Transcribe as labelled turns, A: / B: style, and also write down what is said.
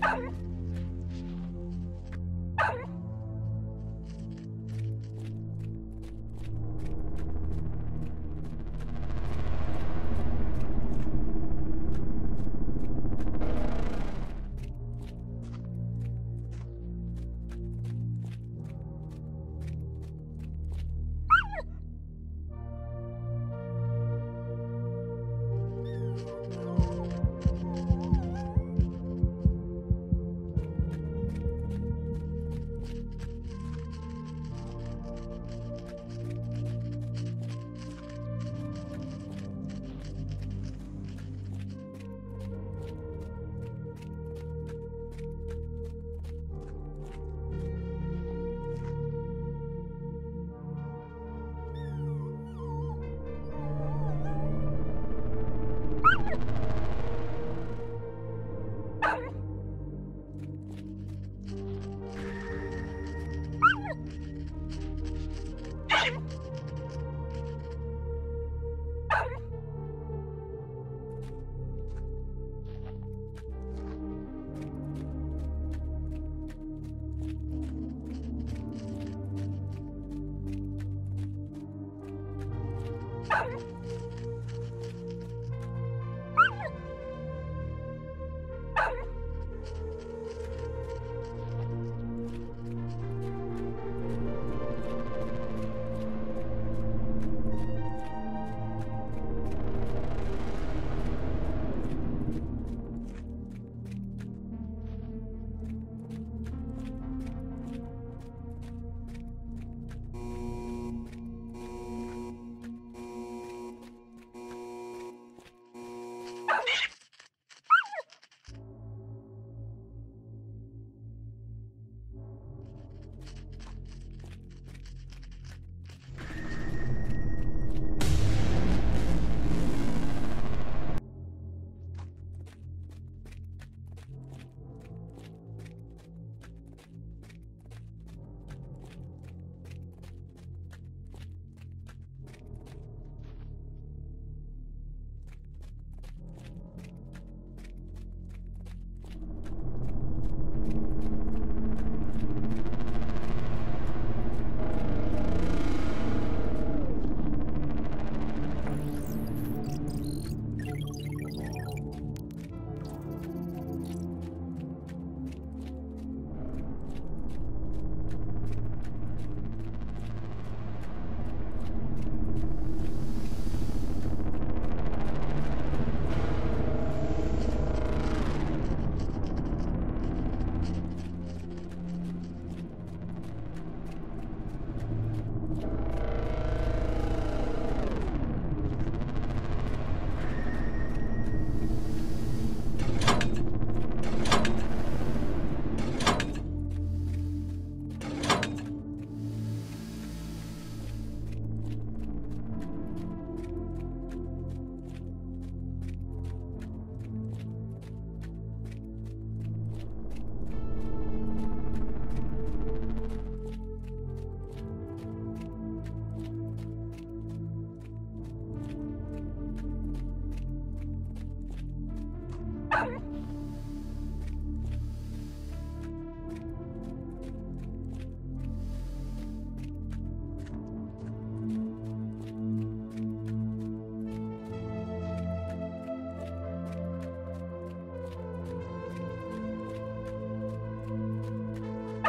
A: Bye.